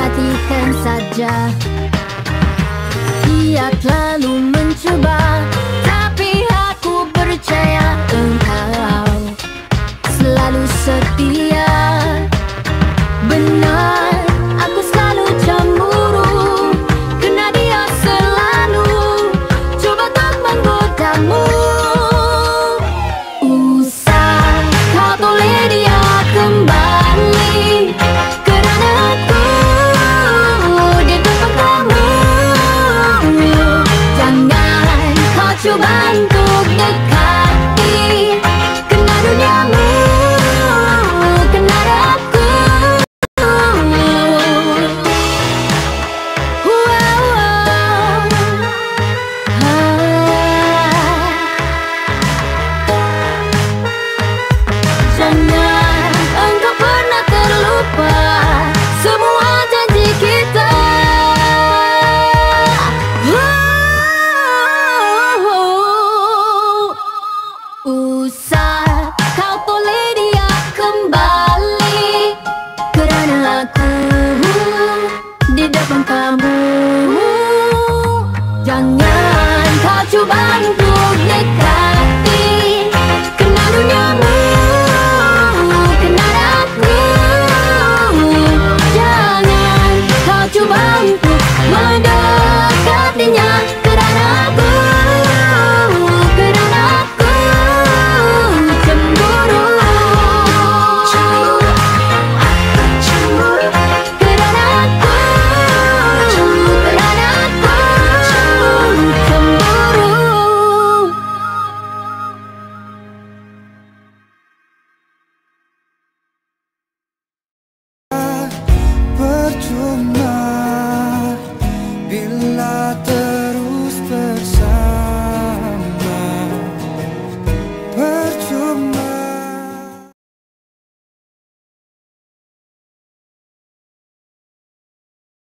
Perhatikan saja. Ia selalu mencuba susah la